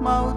Mau